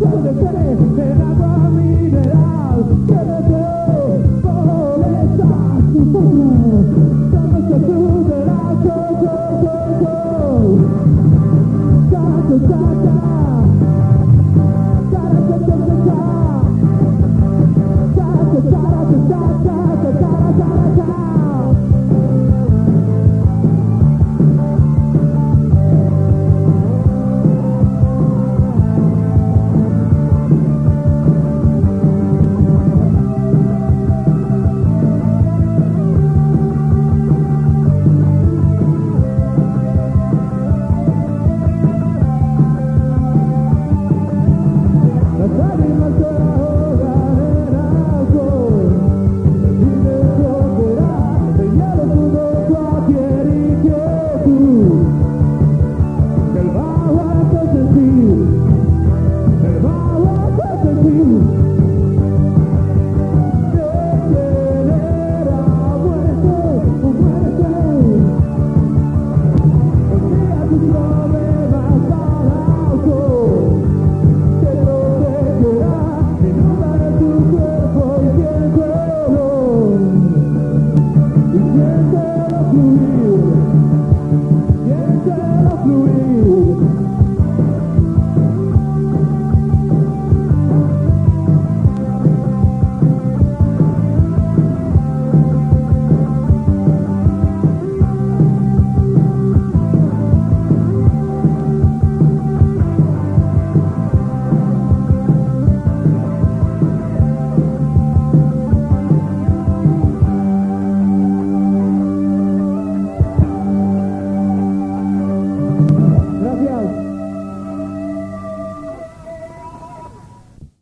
Tell the